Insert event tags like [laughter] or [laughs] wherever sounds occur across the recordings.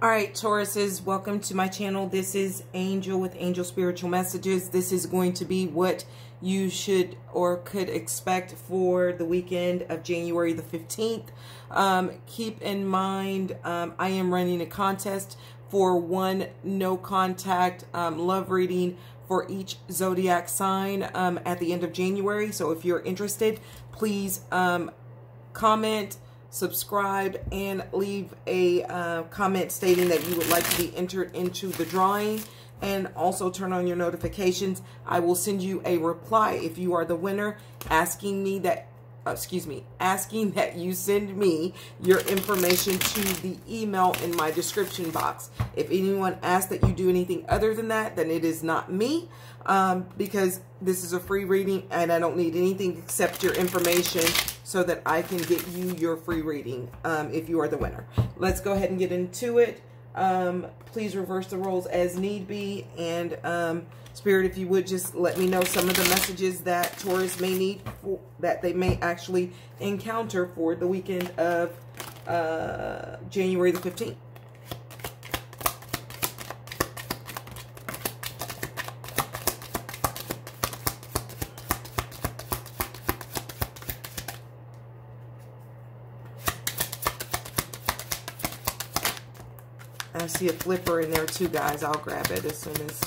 All right, Tauruses, welcome to my channel. This is Angel with Angel Spiritual Messages. This is going to be what you should or could expect for the weekend of January the 15th. Um, keep in mind, um, I am running a contest for one no contact um, love reading for each zodiac sign um, at the end of January. So if you're interested, please um, comment subscribe, and leave a uh, comment stating that you would like to be entered into the drawing. And also turn on your notifications. I will send you a reply if you are the winner asking me that uh, excuse me, asking [laughs] that you send me your information to the email in my description box. If anyone asks that you do anything other than that, then it is not me um, because this is a free reading and I don't need anything except your information so that I can get you your free reading um, if you are the winner. Let's go ahead and get into it. Um, please reverse the roles as need be. And um, Spirit, if you would just let me know some of the messages that Taurus may need, for, that they may actually encounter for the weekend of uh, January the 15th. See a flipper in there too, guys. I'll grab it as soon as...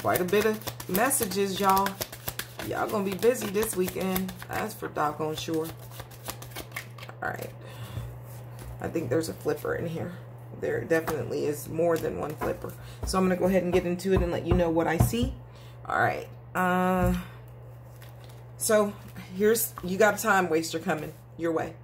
Quite a bit of messages, y'all. Y'all gonna be busy this weekend. That's for doggone sure. Alright. I think there's a flipper in here. There definitely is more than one flipper. So I'm gonna go ahead and get into it and let you know what I see. Alright. Uh, so here's, you got a time waster coming your way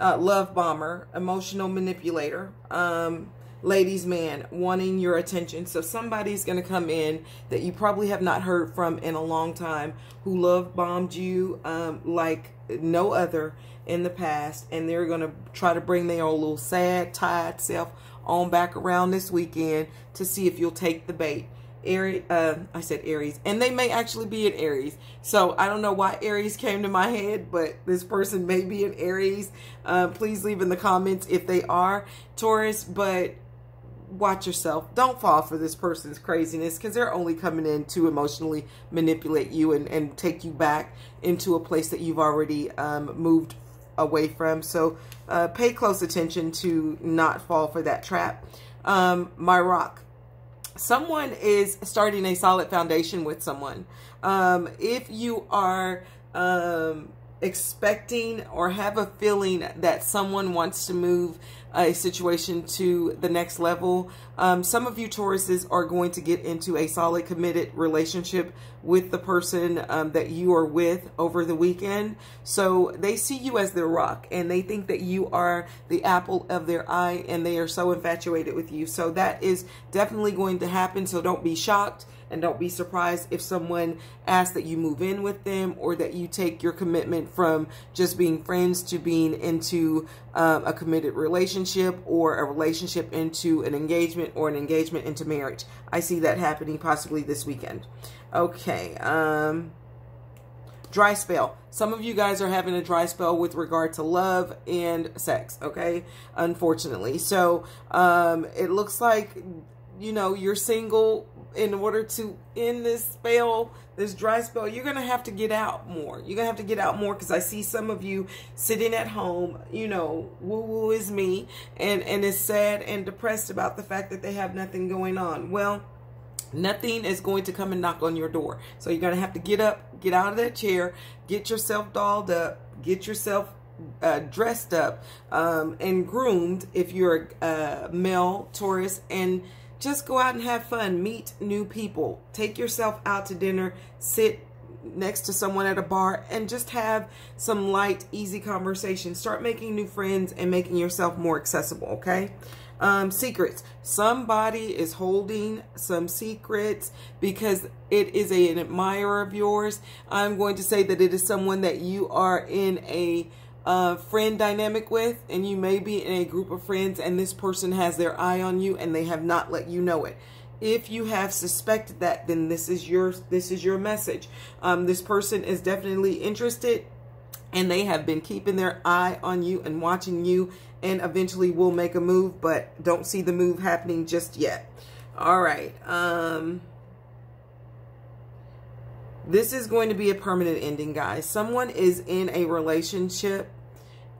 uh, love bomber, emotional manipulator, um, ladies man, wanting your attention. So somebody's going to come in that you probably have not heard from in a long time who love bombed you um, like no other in the past. And they're going to try to bring their old little sad, tired self on back around this weekend to see if you'll take the bait. Aries, uh, I said Aries, and they may actually be an Aries. So I don't know why Aries came to my head, but this person may be an Aries. Uh, please leave in the comments if they are Taurus, but watch yourself. Don't fall for this person's craziness because they're only coming in to emotionally manipulate you and, and take you back into a place that you've already um, moved away from. So uh, pay close attention to not fall for that trap. Um, my rock someone is starting a solid foundation with someone. Um, if you are um, expecting or have a feeling that someone wants to move a situation to the next level. Um, some of you Tauruses are going to get into a solid committed relationship with the person um, that you are with over the weekend. So they see you as their rock and they think that you are the apple of their eye and they are so infatuated with you. So that is definitely going to happen. So don't be shocked and don't be surprised if someone asks that you move in with them or that you take your commitment from just being friends to being into um, a committed relationship or a relationship into an engagement or an engagement into marriage. I see that happening possibly this weekend. Okay. Um, dry spell. Some of you guys are having a dry spell with regard to love and sex, okay? Unfortunately. So, um, it looks like, you know, you're single in order to end this spell, this dry spell, you're going to have to get out more. You're going to have to get out more because I see some of you sitting at home, you know, woo-woo is me, and, and is sad and depressed about the fact that they have nothing going on. Well, nothing is going to come and knock on your door. So you're going to have to get up, get out of that chair, get yourself dolled up, get yourself uh, dressed up um, and groomed if you're a male Taurus and just go out and have fun, meet new people, take yourself out to dinner, sit next to someone at a bar and just have some light, easy conversation. Start making new friends and making yourself more accessible, okay? Um, secrets. Somebody is holding some secrets because it is a, an admirer of yours. I'm going to say that it is someone that you are in a uh, friend dynamic with and you may be in a group of friends and this person has their eye on you and they have not let you know it. If you have suspected that then this is your this is your message. Um, this person is definitely interested and they have been keeping their eye on you and watching you and eventually will make a move but don't see the move happening just yet. All right um this is going to be a permanent ending guys. Someone is in a relationship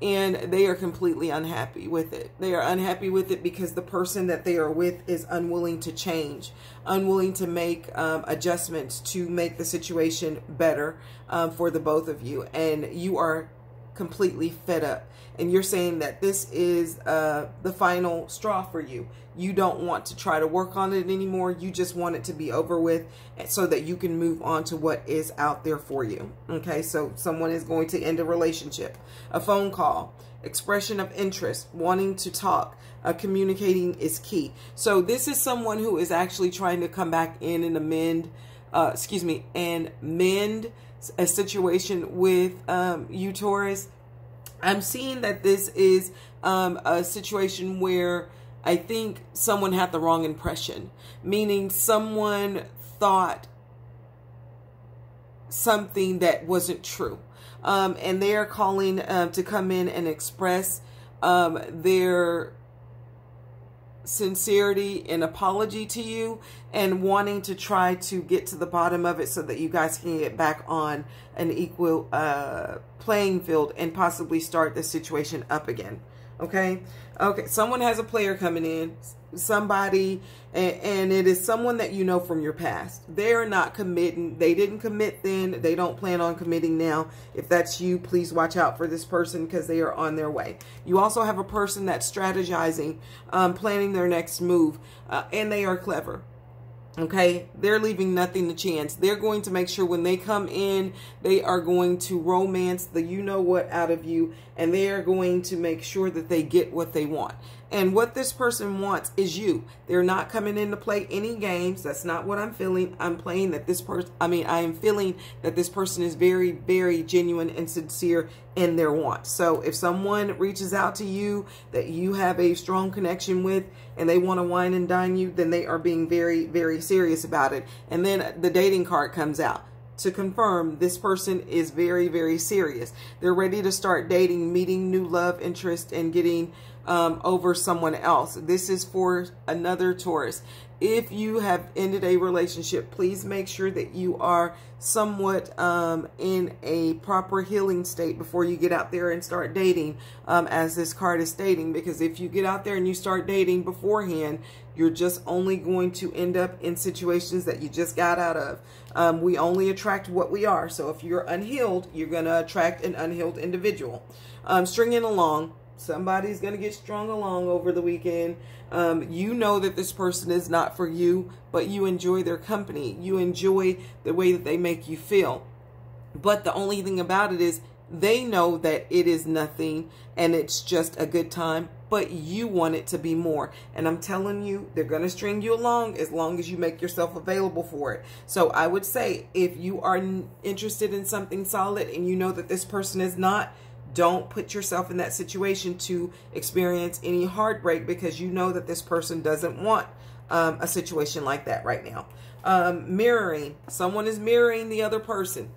and they are completely unhappy with it. They are unhappy with it because the person that they are with is unwilling to change, unwilling to make um, adjustments to make the situation better um, for the both of you. And you are completely fed up. And you're saying that this is uh, the final straw for you. You don't want to try to work on it anymore. You just want it to be over with so that you can move on to what is out there for you. Okay, so someone is going to end a relationship, a phone call, expression of interest, wanting to talk, uh, communicating is key. So this is someone who is actually trying to come back in and amend, uh, excuse me, and mend a situation with um, you, Taurus. I'm seeing that this is um, a situation where I think someone had the wrong impression, meaning someone thought something that wasn't true. Um, and they are calling uh, to come in and express um, their sincerity and apology to you and wanting to try to get to the bottom of it so that you guys can get back on an equal uh, playing field and possibly start the situation up again. Okay. Okay. Someone has a player coming in, somebody, and, and, it is someone that you know from your past. They are not committing. They didn't commit then. They don't plan on committing now. If that's you, please watch out for this person because they are on their way. You also have a person that's strategizing, um, planning their next move, uh, and they are clever. Okay, they're leaving nothing to chance. They're going to make sure when they come in, they are going to romance the you know what out of you, and they are going to make sure that they get what they want. And what this person wants is you. They're not coming in to play any games. That's not what I'm feeling. I'm playing that this person, I mean, I am feeling that this person is very, very genuine and sincere in their want. So if someone reaches out to you that you have a strong connection with and they want to wine and dine you, then they are being very, very serious about it. And then the dating card comes out to confirm this person is very, very serious. They're ready to start dating, meeting new love interest, and getting um, over someone else. This is for another Taurus. If you have ended a relationship, please make sure that you are somewhat um, in a proper healing state before you get out there and start dating, um, as this card is stating. Because if you get out there and you start dating beforehand, you're just only going to end up in situations that you just got out of. Um, we only attract what we are. So if you're unhealed, you're going to attract an unhealed individual. Um, stringing along, somebody's going to get strung along over the weekend. Um, you know that this person is not for you, but you enjoy their company. You enjoy the way that they make you feel. But the only thing about it is they know that it is nothing and it's just a good time, but you want it to be more. And I'm telling you, they're going to string you along as long as you make yourself available for it. So I would say if you are interested in something solid and you know that this person is not, don't put yourself in that situation to experience any heartbreak because you know that this person doesn't want um, a situation like that right now. Um, mirroring. Someone is mirroring the other person.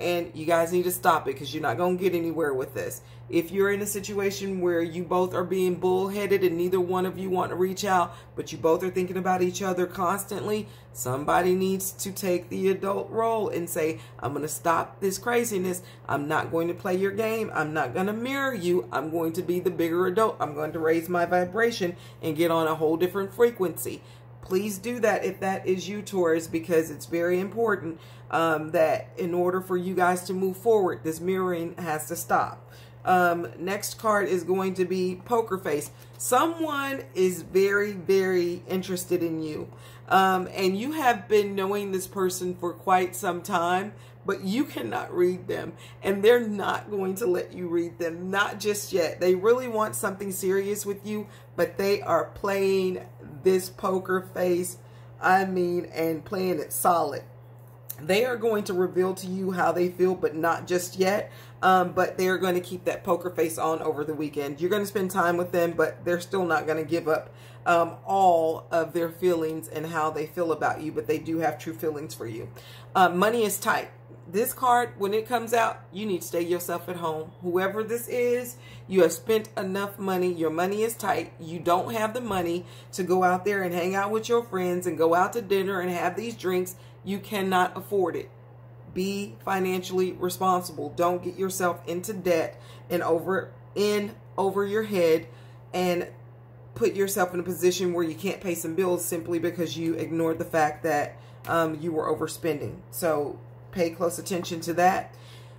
And you guys need to stop it because you're not going to get anywhere with this. If you're in a situation where you both are being bullheaded and neither one of you want to reach out, but you both are thinking about each other constantly, somebody needs to take the adult role and say, I'm going to stop this craziness. I'm not going to play your game. I'm not going to mirror you. I'm going to be the bigger adult. I'm going to raise my vibration and get on a whole different frequency please do that if that is you, Taurus, because it's very important um, that in order for you guys to move forward, this mirroring has to stop. Um, next card is going to be Poker Face. Someone is very, very interested in you. Um, and you have been knowing this person for quite some time, but you cannot read them. And they're not going to let you read them. Not just yet. They really want something serious with you, but they are playing this poker face. I mean, and playing it solid they are going to reveal to you how they feel, but not just yet. Um, but they're going to keep that poker face on over the weekend. You're going to spend time with them, but they're still not going to give up um, all of their feelings and how they feel about you, but they do have true feelings for you. Uh, money is tight. this card, when it comes out, you need to stay yourself at home. Whoever this is, you have spent enough money. Your money is tight. You don't have the money to go out there and hang out with your friends and go out to dinner and have these drinks. You cannot afford it. Be financially responsible. Don't get yourself into debt and over in over your head and put yourself in a position where you can't pay some bills simply because you ignored the fact that um, you were overspending. So pay close attention to that.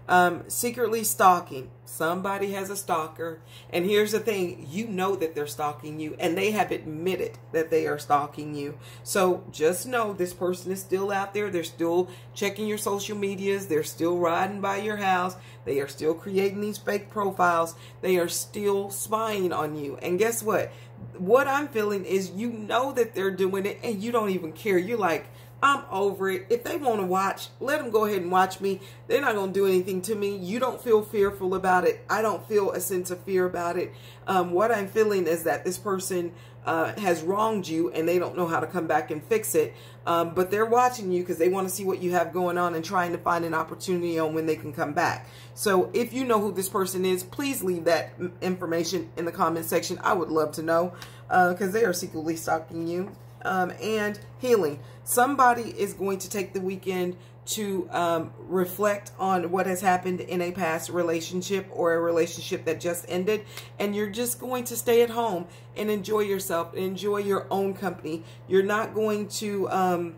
Um, secretly stalking. Somebody has a stalker. And here's the thing you know that they're stalking you, and they have admitted that they are stalking you. So just know this person is still out there. They're still checking your social medias. They're still riding by your house. They are still creating these fake profiles. They are still spying on you. And guess what? What I'm feeling is you know that they're doing it, and you don't even care. You're like, I'm over it. If they want to watch, let them go ahead and watch me. They're not going to do anything to me. You don't feel fearful about it. I don't feel a sense of fear about it. Um, what I'm feeling is that this person uh, has wronged you and they don't know how to come back and fix it. Um, but they're watching you because they want to see what you have going on and trying to find an opportunity on when they can come back. So if you know who this person is, please leave that information in the comment section. I would love to know because uh, they are secretly stalking you um, and healing. Somebody is going to take the weekend to um, reflect on what has happened in a past relationship or a relationship that just ended. And you're just going to stay at home and enjoy yourself, and enjoy your own company. You're not going to um,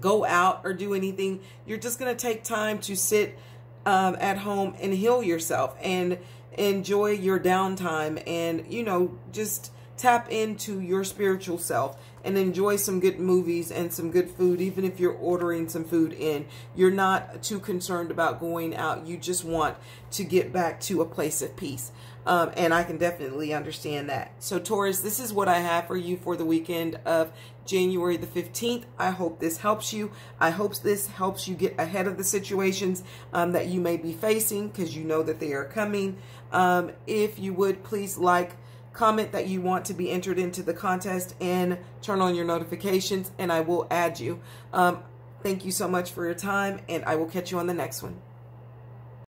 go out or do anything. You're just going to take time to sit um, at home and heal yourself and enjoy your downtime and, you know, just tap into your spiritual self and enjoy some good movies and some good food, even if you're ordering some food in. You're not too concerned about going out. You just want to get back to a place of peace. Um, and I can definitely understand that. So Taurus, this is what I have for you for the weekend of January the 15th. I hope this helps you. I hope this helps you get ahead of the situations um, that you may be facing because you know that they are coming. Um, if you would please like, comment that you want to be entered into the contest and turn on your notifications and I will add you. Um, thank you so much for your time and I will catch you on the next one.